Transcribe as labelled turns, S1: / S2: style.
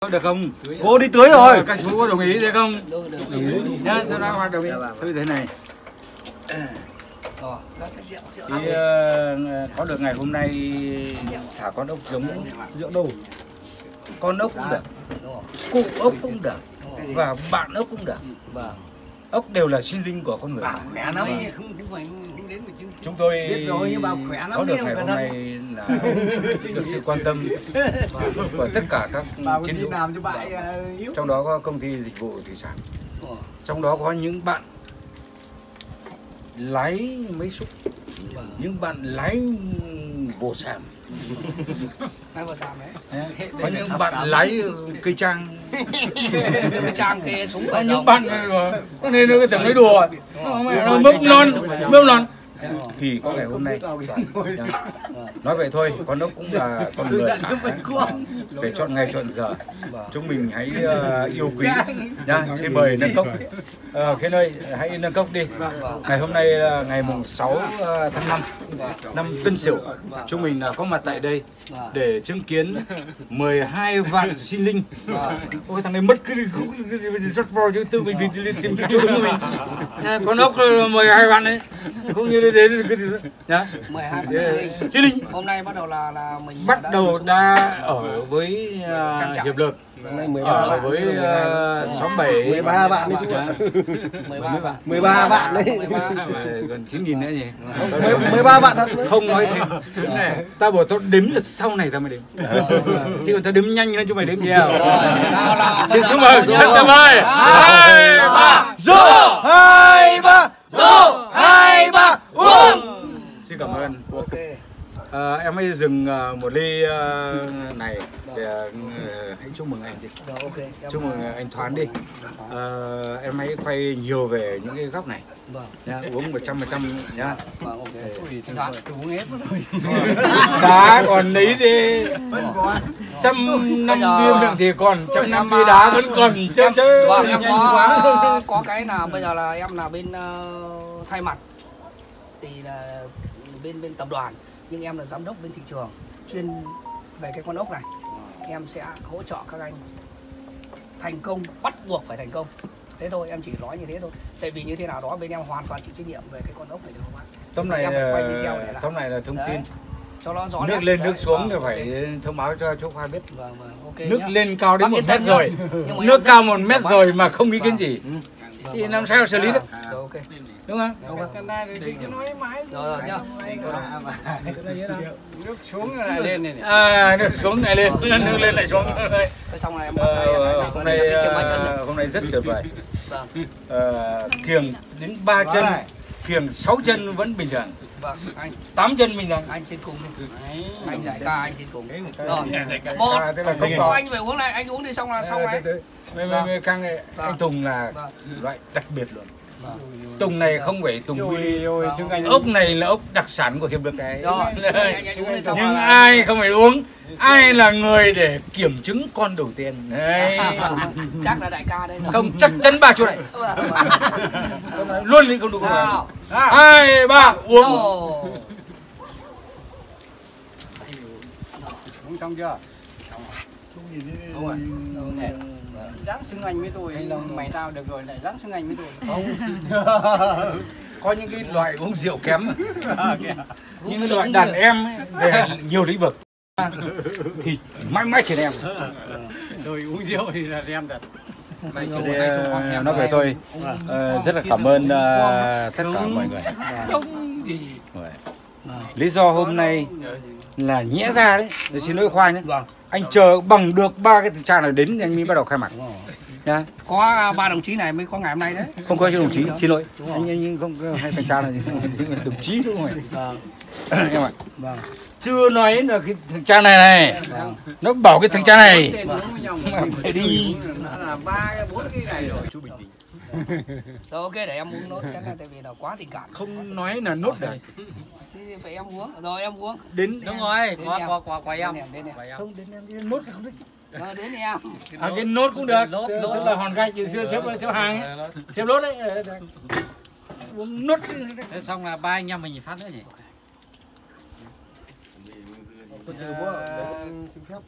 S1: Có được không?
S2: Cô đi tưới rồi.
S1: Các chú có đồng ý đấy không?
S3: Được, được.
S1: Nhá, tôi đang hoạt đồng ý. Tôi thế này.
S3: Ờ, nó sẽ rượu, rượu.
S1: Thì ờ, có được ngày hôm nay thả con ốc giống
S2: Rượu đâu?
S1: con ốc cũng được,
S3: Đúng rồi.
S1: cụ ốc cũng được và bạn ốc cũng được. Ốc đều là sinh linh của con người.
S3: Khỏe lắm. Không, phải không đến một chương
S1: Chúng tôi
S3: Biết rồi, nhưng mà khỏe lắm
S1: có được ngày hôm nay là được sự quan tâm của tất cả các chiến hữu.
S3: làm cho bãi ờ, yếu.
S1: Trong đó có công ty dịch vụ thủy sản. Trong đó có những bạn lái máy xúc,
S3: vâng.
S1: những bạn lái sàm.
S3: Đấy.
S1: có những bạn lái cây trang.
S3: Cái trang cái súng
S1: có những bạn có nên nó cái tưởng nói đùa. Nó mẹ nó mốc non mốc non. Thì có ngày hôm nay. Nói vậy thôi con ốc cũng là con người. cả phải chọn ngày chọn giờ. Chúng mình hãy ờ, yêu quý. Nhá xin mời nâng cốc uh, cái nơi hãy nâng cốc đi. Ngày hôm nay là ngày mùng 6 ờ, tháng 5 năm Tân Sửu. Chúng mình là có mặt tại đây để chứng kiến 12 vạn sinh linh. Ôi thằng này mất cái khúc rất vào chứ tự mình vì tìm cái chỗ đứng của mình. À, con ốc là 12 vạn đấy. Cũng như thế cái nhá.
S3: 12 bạn
S1: Thế-
S3: sinh
S1: linh.
S3: Hôm nay bắt đầu là là mình
S1: bắt đầu đã ở với à,
S3: trại.
S1: hiệp lực
S2: Hôm nay 13
S1: ở
S2: bạn.
S1: với uh, xóm bảy
S2: 13 bạn đấy chú ạ.
S3: 13 bạn.
S2: 13 bạn đấy.
S3: 13.
S1: À, gần 9 nghìn nữa nhỉ
S2: Mười- 13 bạn thật.
S1: không nói thêm tao bảo tao đếm là sau này tao mới đếm chứ còn tao đếm nhanh hơn chứ mày đếm nhiều xin chúc mừng chúc mừng hai ba
S2: Rô hai ba rô hai ba uống.
S1: xin cảm ơn Ờ, em hãy dừng ờ, một ly ờ, này để ờ, hãy chúc mừng anh đi.
S3: Em,
S1: chúc mừng anh thoáng đi Ờ, em hãy quay nhiều về những cái góc này
S3: Vâng.
S1: uống 100 trăm nhá
S3: Vâng ok. Anh Thoáng. Uống hết rồi.
S1: đá còn lấy đi trăm năm bia miệng thì còn trăm năm bia đá vẫn còn chứ chứ
S3: Vâng, em có
S1: quá
S3: có cái là bây giờ là em là bên thay mặt thì là bên bên tập đoàn nhưng em là giám đốc bên thị trường chuyên về cái con ốc này. Em sẽ hỗ trợ các anh thành công bắt buộc phải thành công. Thế thôi em chỉ nói như thế thôi. Tại vì như thế nào đó bên em hoàn toàn chịu trách nhiệm về cái con ốc này được không ạ?
S1: Tóm này
S3: em phải quay video để
S1: là
S3: làm.
S1: tóm này là thông tin.
S3: Cho nó rõ
S1: nước lên
S3: Đấy,
S1: nước xuống
S3: vâng,
S1: thì phải thông báo cho chú Khoa biết.
S3: Vâng vâng ok
S1: nước
S3: nhá.
S1: lên cao đến một mét rồi. nước cao một mét rồi mà không ý kiến
S3: Vâng.
S1: gì.
S3: Vâng,
S1: thì
S3: vâng.
S1: làm sao xử lý được?
S3: Rồi, ok
S1: đúng không
S3: Đúng rồi. Rồi rồi nhá.
S4: nước xuống lại lên này, này.
S1: à nước xuống lại lên nước lên lại xuống
S3: xong này em
S1: Ờ, hôm nay ờ,
S3: này.
S1: hôm nay rất tuyệt vời
S3: Vâng.
S1: Ờ, kiềng đến ba chân kiềng sáu chân vẫn bình thường
S3: Vâng, anh
S1: tám chân bình thường
S3: anh trên cùng đi. Anh đại ca anh trên cùng. Rồi.
S1: À,
S3: Một.
S1: tức là
S3: Không
S1: không
S3: có anh phải uống này, anh uống đi xong là xong này.
S1: Mấy- mấy- mấy căng này,
S3: Vâng.
S1: anh Tùng là
S3: Vâng.
S1: loại đặc biệt luôn. Tùng này không phải Tùng
S4: quanh
S1: ốc này là ốc đặc sản của hiệp lực. Đấy. Nhưng ai không phải uống? Ai là người để kiểm chứng con đầu tiên? Đấy.
S3: Chắc là đại ca đây
S1: không chắc chắn ba chỗ này.
S3: Vâng, vâng.
S1: luôn lên không đủ
S3: Nào.
S1: hai ba uống.
S4: Uống xong chưa?
S3: Đúng rồi.
S4: Dáng xưng anh với tôi, mày tao được rồi, lại dáng xưng anh với tôi.
S1: có những cái loại uống rượu kém.
S4: À,
S1: những cái loại đàn em ấy, về nhiều lĩnh vực. Thì mãi mãi trên em.
S4: Rồi uống rượu thì là em thật.
S1: Thì, ờ, nói về thôi ờ, rất là cảm ơn ờ, tất cả mọi người. Lý do hôm nay là nhẽ ra đấy để xin lỗi khoai nhé.
S3: Vâng.
S1: anh chờ bằng được ba cái thực trạng này đến thì anh mới bắt đầu khai mạc. Nhá.
S3: Có ba đồng chí này mới có ngày hôm nay đấy.
S1: không có chứ đồng chí xin lỗi. Anh anh không có hai thằng cha này. Đồng chí đúng không
S3: Vâng.
S1: em ạ.
S3: Vâng.
S1: chưa nói là cái thằng cha này này. Nó bảo cái thằng cha này. Phải đi.
S4: Là ba cái bốn cái này rồi.
S1: chú bình tĩnh
S3: Rồi ok để em uống nốt cái này tại vì là quá tình cảm.
S1: không nói là nốt được
S3: Thì phải em uống. Rồi em uống.
S1: đến
S4: Đúng rồi,
S3: Đến
S4: qua
S3: em.
S4: qua qua qua em.
S3: Đến em, đến em.
S1: không đến em đến nốt không thích
S3: Rồi đến em.
S1: à cái nốt cũng được
S4: Nốt,
S1: tức
S4: nốt.
S1: là hòn gai từ xưa xếp xếp hàng ấy. xếp lốt đấy ờ, được. uống nốt
S4: Thế xong là ba anh em mình phát nữa nhỉ?
S2: Từ bố, xin phép